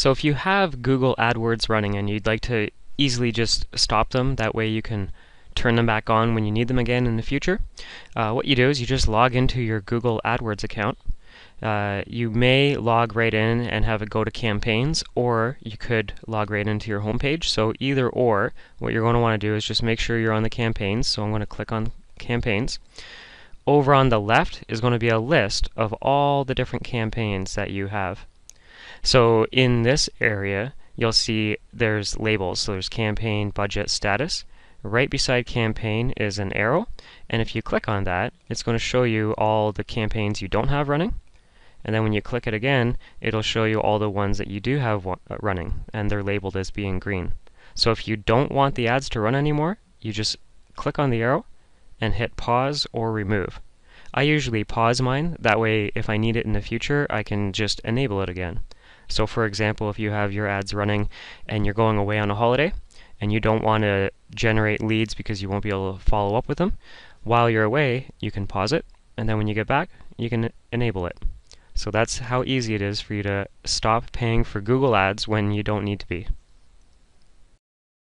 So if you have Google AdWords running and you'd like to easily just stop them, that way you can turn them back on when you need them again in the future, uh, what you do is you just log into your Google AdWords account. Uh, you may log right in and have it go to campaigns, or you could log right into your homepage. So either or, what you're going to want to do is just make sure you're on the campaigns. So I'm going to click on campaigns. Over on the left is going to be a list of all the different campaigns that you have. So in this area, you'll see there's labels. So there's campaign, budget, status. Right beside campaign is an arrow, and if you click on that, it's going to show you all the campaigns you don't have running. And then when you click it again, it'll show you all the ones that you do have uh, running, and they're labeled as being green. So if you don't want the ads to run anymore, you just click on the arrow and hit pause or remove. I usually pause mine, that way if I need it in the future, I can just enable it again. So for example, if you have your ads running and you're going away on a holiday, and you don't want to generate leads because you won't be able to follow up with them, while you're away, you can pause it, and then when you get back, you can enable it. So that's how easy it is for you to stop paying for Google Ads when you don't need to be.